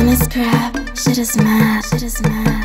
Beneskrap, shit is mad, shit is mad.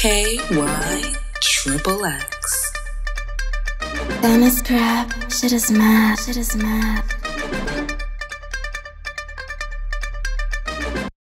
KY Triple X. Beneskrap, shit is mad, shit is mad.